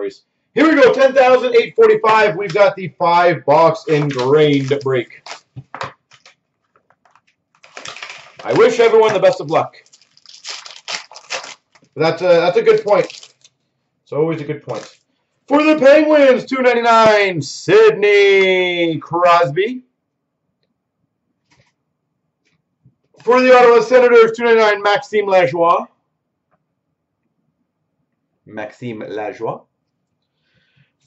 stories. Here we go, 10,845. We've got the five box Engrained break. I wish everyone the best of luck. That's a, that's a good point. It's always a good point. For the Penguins, 299, Sidney Crosby. For the Ottawa Senators, 299, Maxime Lajoie. Maxime Lajoie.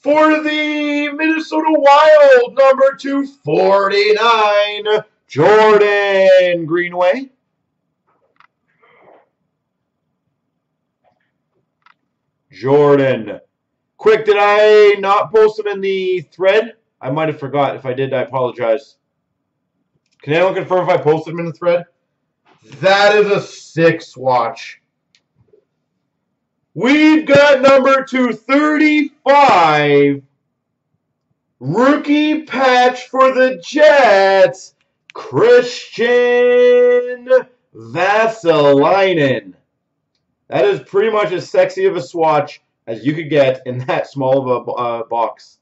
For the Minnesota Wild, number 249, Jordan Greenway. Jordan. Quick, did I not post them in the thread? I might have forgot. If I did, I apologize. Can anyone confirm if I posted them in the thread? That is a six watch. We've got number 235. Rookie patch for the Jets. Kristian Vesalainen. That is pretty much as sexy of a swatch as you could get in that small of a uh, box.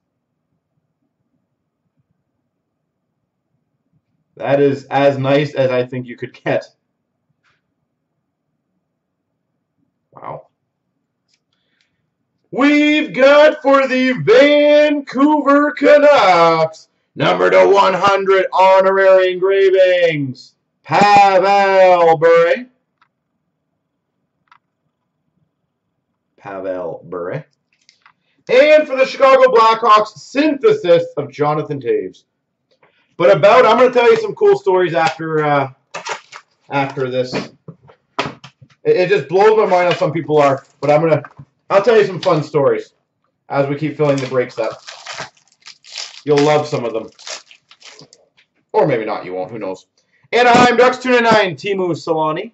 That is as nice as I think you could get. We've got for the Vancouver Canucks, number to 100 honorary engravings, Pavel Bure. Pavel Bure. And for the Chicago Blackhawks, synthesis of Jonathan Toews. But about, I'm going to tell you some cool stories after uh, after this. It, it just blows my mind how some people are, but I'm going to I'll tell you some fun stories as we keep filling the breaks up. You'll love some of them. Or maybe not, you won't. Who knows? Anaheim Ducks 299, Teemu Selanne.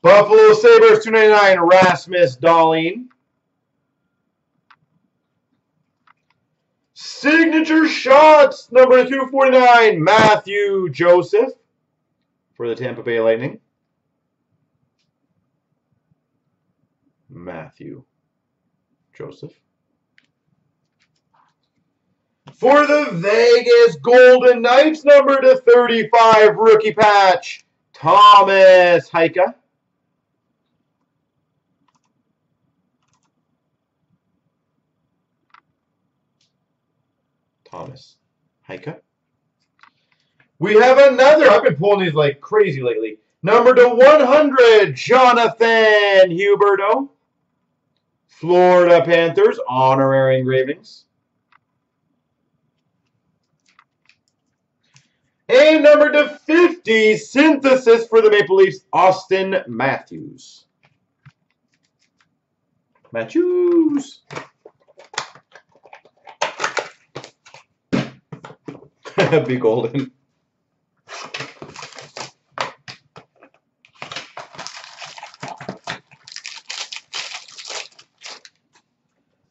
Buffalo Sabres 299, Rasmus Dahlin. Signature shots, number 249, Mathieu Joseph for the Tampa Bay Lightning. Mathieu Joseph. For the Vegas Golden Knights, number to 35, rookie patch, Tomas Hyka. Tomas Hyka. We have another. I've been pulling these like crazy lately. Number to 100, Jonathan Huberdeau. Florida Panthers, honorary engravings. And number to 50, synthesis for the Maple Leafs, Auston Matthews. Matthews. Be golden.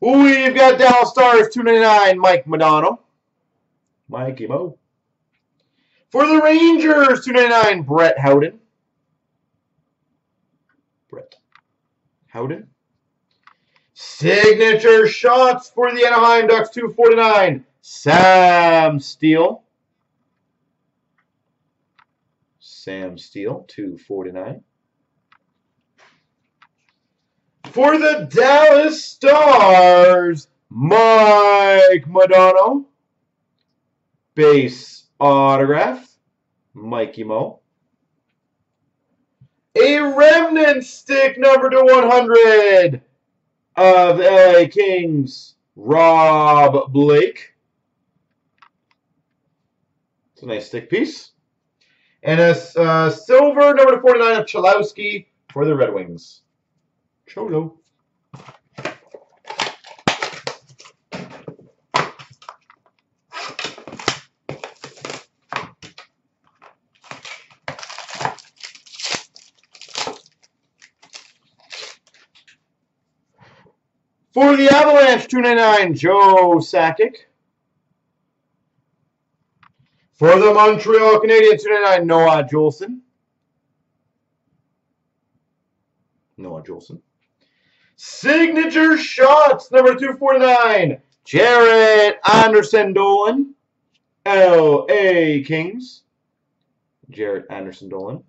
We've got Dallas Stars 299, Mike Modano. Mikey Mo. For the Rangers, 299, Brett Howden. Brett Howden. Signature shots for the Anaheim Ducks, 249, Sam Steel. Sam Steel, 249. For the Dallas Stars, Mike Modano. Base autograph, Mikey Mo. A remnant stick number to 100 of LA Kings, Rob Blake. It's a nice stick piece. And a uh, silver number to 49 of Cholowski for the Red Wings. Cholo. For the Avalanche, 299, Joe Sakic. For the Montreal Canadiens, 299, Noah Juulsen. Noah Juulsen. Signature shots, number 249. Jaret Anderson Dolan. L.A. Kings. Jaret Anderson Dolan.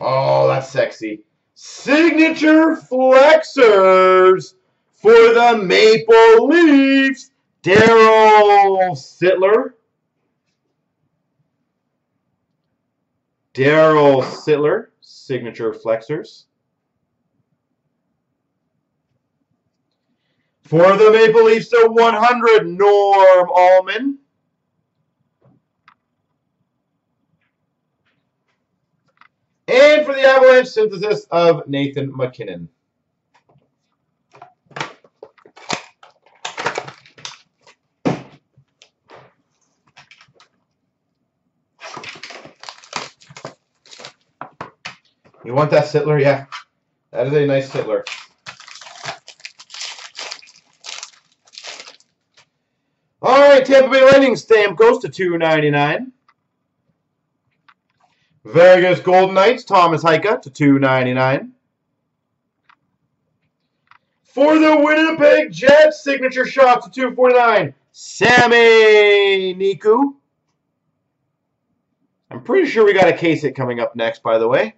Oh, that's sexy. Signature flexers for the Maple Leafs. Daryl Sittler. Daryl Sittler, signature flexors. For the Maple Leafs, the 100, Norm Ullman. And for the Avalanche, synthesis of Nathan MacKinnon. You want that Sittler? Yeah. That is a nice Sittler. All right, Tampa Bay Lightning stamp goes to 299. Vegas Golden Knights, Tomas Hyka to 299. For the Winnipeg Jets, signature shot to 249. Sami Niku. I'm pretty sure we got a case hit coming up next, by the way.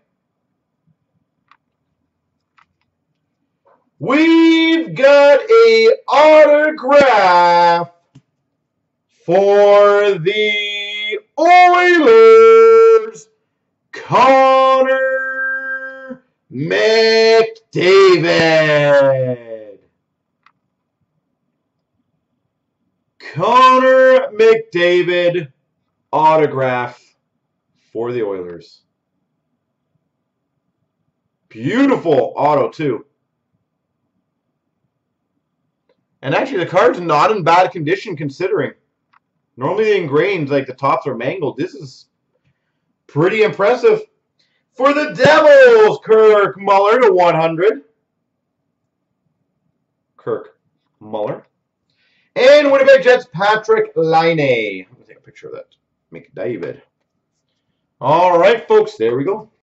We've got a autograph for the Oilers, Connor McDavid. Connor McDavid autograph for the Oilers. Beautiful auto, too. And actually, the card's not in bad condition considering. Normally, the engraved, like the tops are mangled. This is pretty impressive. For the Devils, Kirk Muller to 100. Kirk Muller. And Winnipeg Jets, Patrik Laine. Let me take a picture of that. McDavid. All right, folks, there we go.